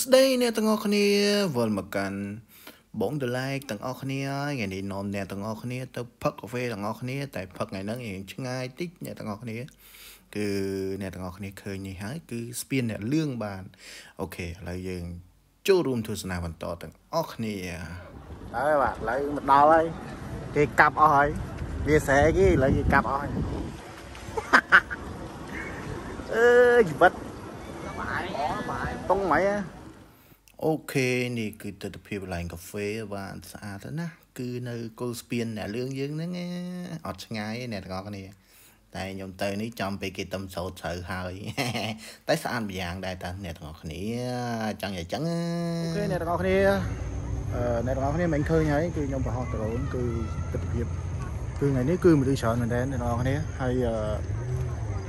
ស្ដីអ្នកទាំងអស់គ្នាវិលមកកាន់បងដលៃទាំងអស់គ្នាថ្ងៃនេះនាំអ្នកទាំងអស់គ្នាទៅផឹកកាហ្វេទាំងអស់គ្នាតែផឹកថ្ងៃហ្នឹងរៀងឆ្ងាយតិចអ្នកទាំងអស់គ្នាគឺអ្នកទាំងអស់គ្នាឃើញនេះហើយគឺស្ពានអ្នកលឿងបានអូខេឥឡូវយើងចូលរួមទស្សនាបន្តទាំងអស់គ្នាហើយបាទឥឡូវមកដល់ហើយគេកាប់អស់ហើយវាស្រែគេឥឡូវគេកាប់អស់ហើយអឺជីវិតបាយបាយតុងហ្មង OK នេះគឺទស្សនភាពកន្លែងកាហ្វេបានស្អាតណាស់គឺនៅគល់ស្ពានអ្នកលឿងយើងហ្នឹងអត់ឆ្ងាយទេអ្នកទាំងអស់គ្នាតែខ្ញុំទៅនេះចំពេលគេតំសោតជ្រៅហើយតែស្អាតម្យ៉ាងដែរតើអ្នកទាំងអស់គ្នាចង់យ៉ាងចឹង OK អ្នកទាំងអស់គ្នាអឺអ្នកទាំងអស់គ្នាមិនឃើញហើយគឺខ្ញុំប្រហោះ drone គឺទស្សនភាពគឺថ្ងៃនេះគឺមនុស្សច្រើនមែនទែនអ្នកទាំងអស់គ្នាហើយអឺ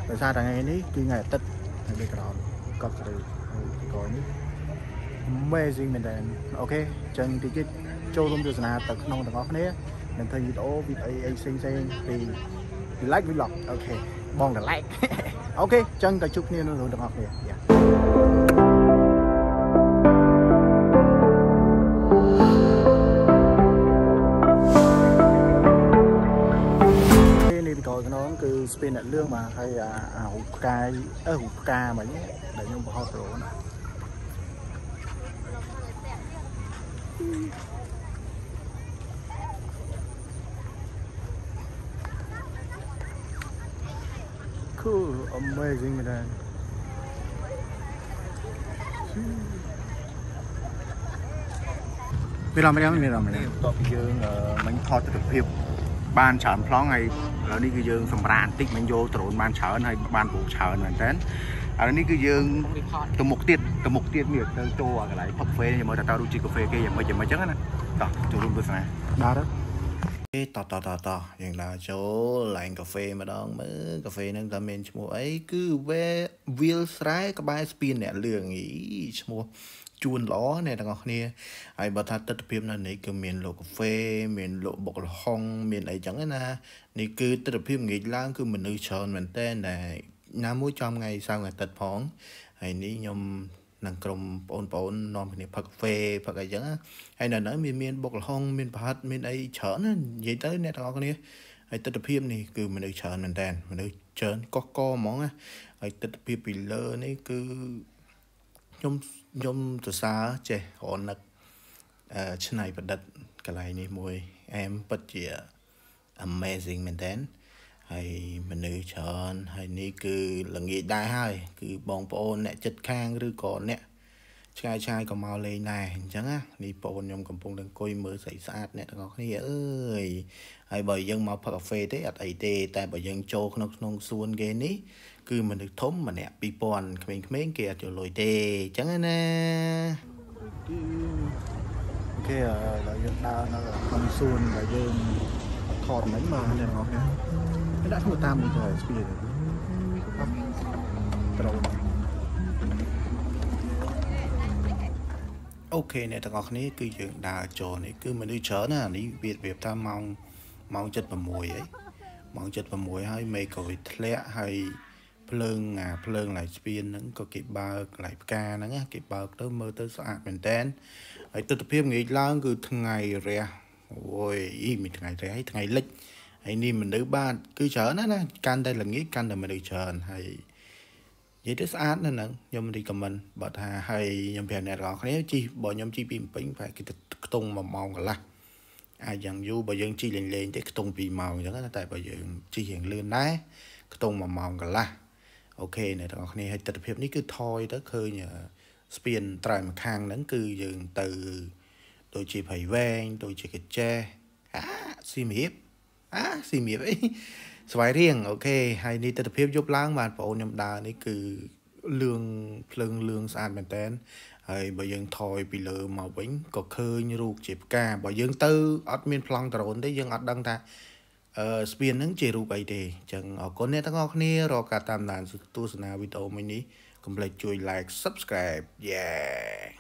ដោយសារតែថ្ងៃនេះគឺថ្ងៃអាទិត្យហើយ background កប់ស្រូវហើយក្រោយនេះ amazing មែនតើអូខេអញ្ចឹងតិចទៀតចូលរួមទស្សនាទៅក្នុងទាំងអស់គ្នានឹងធ្វើវីដេអូវីដេអូអីផ្សេងផ្សេងពី like vlog អូខេបងទៅ like អូខេអញ្ចឹងទៅជួបគ្នានៅទាំងអស់គ្នាយ៉ាគឺស្ពីនអ្នកលឿងបាទហើយអារូបផ្កាយអឺរូបផ្កាមិញដែលខ្ញុំបង្ហោះដ្រូន cool amazing មែនដែរមានរំលែងមានរំលែងតោះពីយើងមិញថតទស្សនភាពបានច្រើនប្លង់ហើយឥឡូវនេះគឺយើងសម្រានបន្តិចមិញយកដ្រូនបានច្រើនហើយបានពូច្រើនមែនតើ ឥឡូវនេះគឺយើងទៅមុខទៀតទៅមុខទៀតនេះទៅចូលអាកន្លែងផឹកកាហ្វេខ្ញុំមើលតើតើរសជាតិកាហ្វេគេយ៉ាងម៉េចយ៉ាងម៉េចចឹងណាតោះចូលរួមទស្សនាបាទតតតតតយើងដើរចូលឡាញកាហ្វេម្ដងមើលកាហ្វេហ្នឹងតើមានឈ្មោះអីគឺវេវាលស្រែក្បែរស្ពានអ្នកលឿងអីឈ្មោះជួនល្អអ្នកទាំងអស់គ្នាហើយបើថាទស្សនវិជ្ជានៅនេះគឺមានលោកកាហ្វេមានលោកបុកលហុងមានអីចឹងណានេះគឺទស្សនវិជ្ជាងាកឡើងគឺមនុស្សច្រើនមែនតើ ណាមួយចំថ្ងៃសៅរ៍អាទិត្យផងហើយនេះខ្ញុំនឹងក្រុមបងប្អូននាំគ្នាផឹកកាហ្វេផឹកអីចឹងហើយនៅហ្នឹងមានមានបុកលហុងមានប្រហិតមានអីច្រើនណានិយាយទៅអ្នកទាំងអស់គ្នាហើយទស្សនវិជ្ជានេះគឺមនុស្សច្រើនមែនតើមនុស្សច្រើនកកកហ្មងណាហើយទស្សនវិជ្ជាពីលើនេះគឺខ្ញុំខ្ញុំសរសើរចេះរនឹកអឺឆ្នៃប្រឌិតកន្លែងនេះមួយអែមពិតជា amazing មែនតើ ហើយមនុស្សច្រើនហើយនេះគឺល្ងាចដែរហើយ គឺបងប្អូនអ្នកចិត្តខាងឬក៏អ្នកឆ្ងាយឆ្ងាយក៏មកលេងដែរអញ្ចឹងណានេះបងប្អូនខ្ញុំកំពុងតែអង្គុយមើលស្អីស្អាតអ្នកទាំងអស់គ្នាអើយហើយបើយើងមកផឹកកាហ្វេទេអត់អីទេ តែបើយើងចូលក្នុងក្នុងសួនគេនេះគឺមនុស្សធំម្នាក់2000ក្មេងៗគេអត់ចូលលុយទេអញ្ចឹងណាគេឥឡូវយើងដើរនៅក្នុងសួនដែលយើងថតមិញមកអ្នកទាំងអស់គ្នាគេ ដាក់ឈ្មោះតាមនេះទៅស្ពីត្រូវអូខេអ្នកទាំងអស់គ្នាគឺយើងដើរចូលនេះគឺមនុស្សច្រើនណានេះវាប្រៀបថាម៉ោងម៉ោង7:06អីម៉ោង7:06ហើយមេក៏វាធ្លាក់ហើយភ្លើងអាភ្លើងឡៃស្ពានហ្នឹងក៏គេបើកឡៃផ្កាហ្នឹងគេបើកទៅមើលទៅស្អាតមែនតែនហើយទស្សនវិជ្ជាងាកឡើងគឺថ្ងៃរះអូយអីមានថ្ងៃរះហើយថ្ងៃលិច ហើយនេះមនុស្សបាទគឺច្រើនណាស់ណាកាន់តែល្ងាចកាន់តែមនុស្សច្រើនហើយនិយាយទៅស្អាតណាស់ហ្នឹងខ្ញុំរីកមិនបើថាហើយខ្ញុំប្រាប់អ្នកទាំងអស់គ្នាជីបើខ្ញុំជីពីពេញប្រហែលគេខ្ទង់1ម៉ោងកន្លះអាចយ៉ាងយូរបើយើងជីលេងលេងទេខ្ទង់2ម៉ោងអញ្ចឹងតែបើយើងជីរៀងលឿនដែរខ្ទង់1ម៉ោងកន្លះអូខេអ្នកទាំងអស់គ្នាហើយទស្សនវិជ្ជានេះគឺថយទៅឃើញស្ពានត្រៃម្ខាងហ្នឹងគឺយើងទៅដូចជាព្រៃវែងដូចជាកាចេះអាស៊ីមរៀប អាស៊ីមៀបអីស្វាយរៀងអូខេហើយនេះទស្សនវិជ្ជាយប់ឡើងបាទបងអូនខ្ញុំដើរនេះគឺលឿងភ្លើងលឿងស្អាតមែនតើហើយបើយើងថយពីលើមកវិញក៏ឃើញរូបជាផ្កាបើយើងទៅអត់មានប្លង់ដ្រូនទេយើងអត់ដឹងថាអឺស្ពានហ្នឹងជារូបអីទេអញ្ចឹងអរគុណអ្នកទាំងអស់គ្នារកការតាមដានទស្សនាវីដេអូមួយនេះកុំភ្លេចជួយ like subscribe yeah